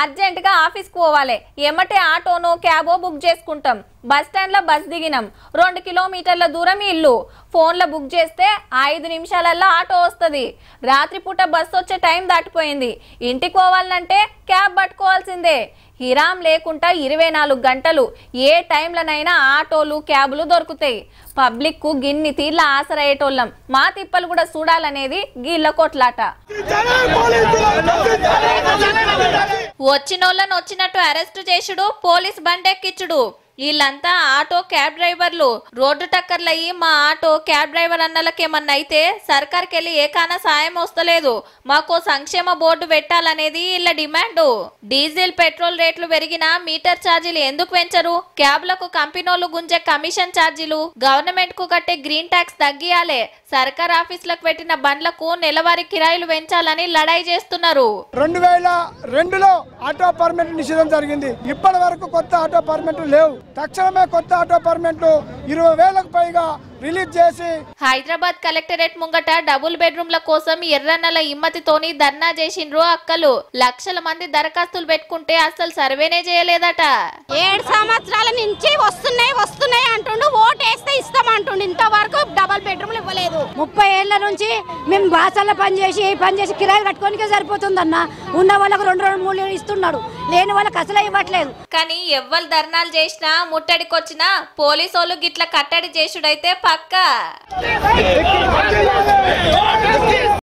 అర్జెంటుగా ఆఫీస్కి పోవాలి. ఎమ్మటే ఆటోనో క్యాబో బుక్ చేసుకుంటాం. బస్ స్టాండ్లో బస్ దిగినాం. రెండు కిలోమీటర్ల దూరం ఇల్లు. ఫోన్లో బుక్ చేస్తే ఐదు నిమిషాలల్లో ఆటో వస్తుంది. రాత్రిపూట బస్సు వచ్చే టైం దాటిపోయింది. ఇంటికి పోవాలంటే క్యాబ్ పట్టుకోవాల్సిందే. హిరామ్ లేకుండా ఇరవై నాలుగు గంటలు ఏ టైంలోనైనా ఆటోలు క్యాబులు దొరుకుతాయి. పబ్లిక్కు గిన్ని తీర్ల ఆసరయ్యేటోళ్ళం మా తిప్పలు కూడా చూడాలనేది గీళ్ళ కొట్లాట. వచ్చినోళ్ళని వచ్చినట్టు అరెస్ట్ చేసుడు పోలీస్ బండెక్కిచ్చుడు. వీళ్ళంతా ఆటో క్యాబ్ డ్రైవర్లు. రోడ్డు టక్కర్లయ్యి మా ఆటో క్యాబ్ డ్రైవర్ అన్నలకేమన్నా అయితే సర్కార్కి వెళ్ళి సాయం వస్తలేదు. మాకు సంక్షేమ బోర్డు పెట్టాలనేది వీళ్ళ డిమాండ్. డీజిల్ పెట్రోల్ రేట్లు పెరిగినా మీటర్ ఛార్జీలు ఎందుకు పెంచరు? క్యాబ్లకు కంపెనీలు గుంజే కమిషన్ ఛార్జీలు గవర్నమెంట్కు కట్టే గ్రీన్ ట్యాక్స్ తగ్గియాలే. సర్కార్ ఆఫీసులకు పెట్టిన బండ్లకు నెలవారీ కిరాయిలు పెంచాలని లడాయి చేస్తున్నారు. రెండు వేల రెండులో ఆటో పర్మిట్ నిషేధం జరిగింది. ఇప్పటి వరకు కొత్త ఆటో పర్మిట్ లేవు. తక్షణమే కొత్త ఆటో పర్మిట్ ఇరవై వేలకు పైగా రిలీజ్ చేసి హైదరాబాద్ కలెక్టరేట్ ముంగట డబుల్ బెడ్రూమ్ల కోసం ఎర్రన్నల ఇమ్మతితోని ధర్నా చేసిండ్రు అక్కలు. లక్షల మంది దరఖాస్తులు పెట్టుకుంటే అసలు సర్వేనే చేయలేదట. ఏడు సంవత్సరాల నుంచి ఇంతవరకు డబల్ బెడ్రూమ్లు ఇవ్వలేదు. ముప్పై ఏళ్ళ నుంచి మేము బాసాల్లో పనిచేసి పనిచేసి కిరాయిలు కట్టుకోనికే సరిపోతుందన్న. ఉన్న వాళ్ళకు రెండు రెండు మూడు ఇస్తున్నాడు. లేని వాళ్ళకి అసలే ఇవ్వట్లేదు. కానీ ఎవ్వరు ధర్నాలు చేసినా ముట్టడికొచ్చినా పోలీసోళ్ళు గిట్ల కట్టడి చేసుడైతే పక్కా.